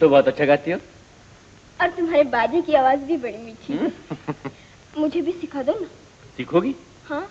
बहुत अच्छा गाती हो। और तुम्हारे बाजे की आवाज़ भी बड़ी मीठी हम्म। मुझे भी सिखा दो ना। सीखोगी? हाँ।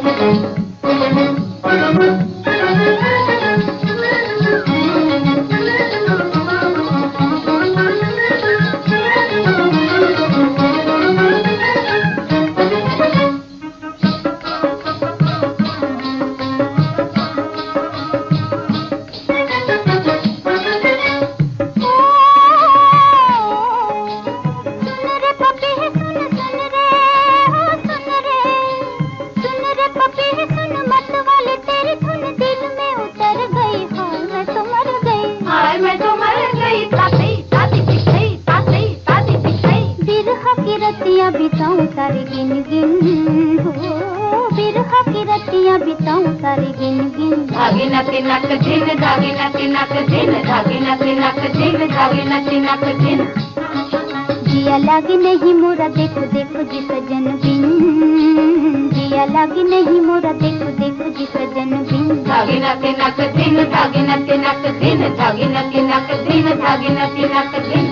Thank you. बताऊँ गिन गिन। धागे नक नक झिन धागे नक नक धागे नक नक धागे नक नक जिया लागे नहीं मोरा देखो देखो जी सजन बिन। जिया लागे नहीं मोरा देखो देखो जी सजन बिन। धागे नक नक झिन धागे नक नक झिन धागे नक नक झिन धागे नक नक झिन।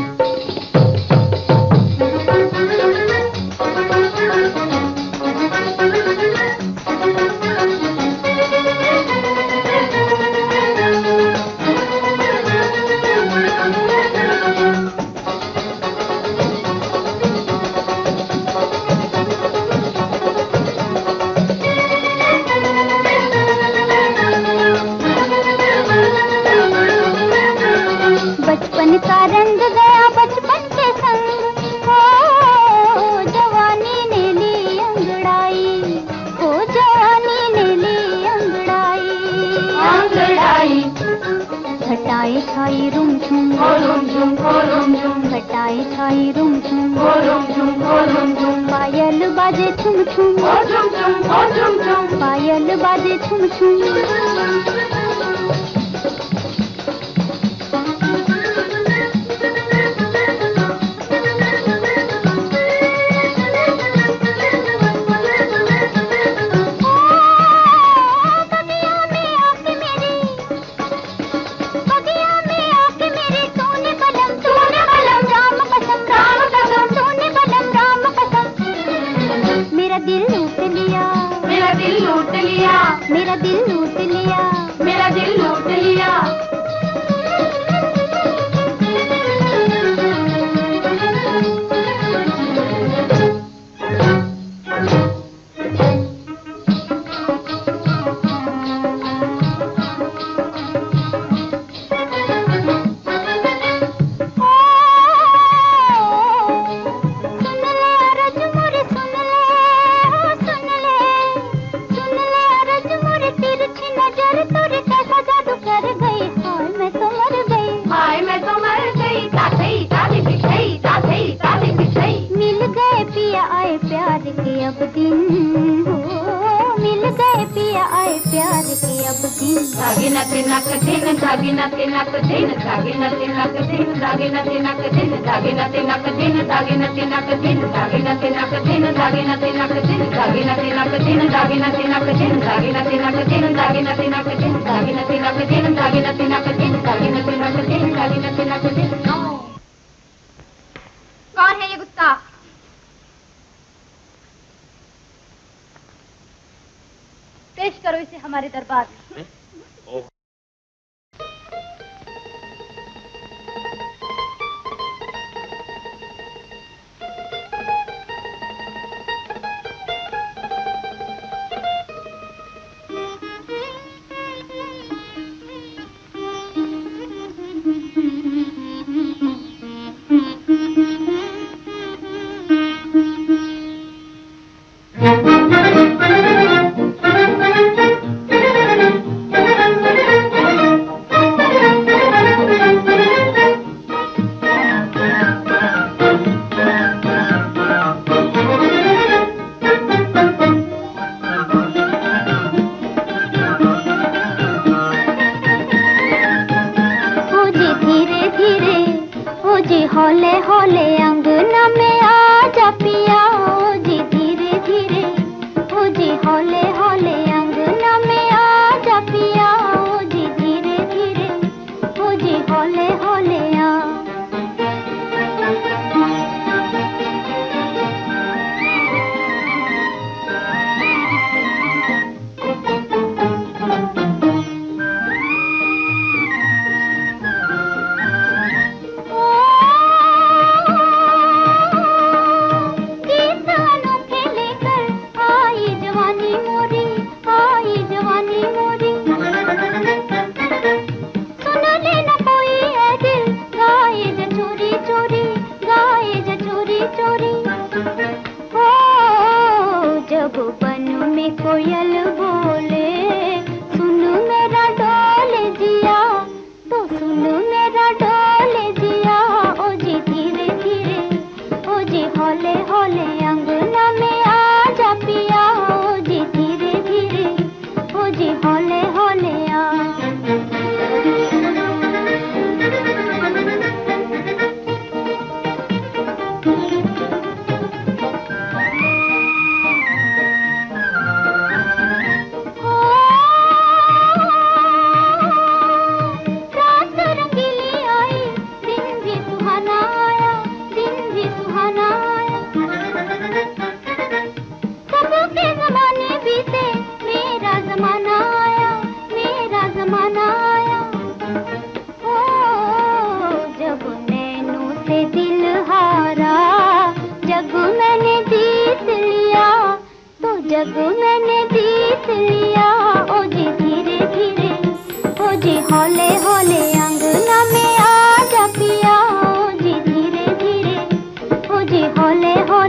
बाजे ठुम ठुम पायल बाजे ठुम ठुम कौन है ये गुस्ताख पेश करो इसे हमारे दरबार में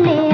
মনে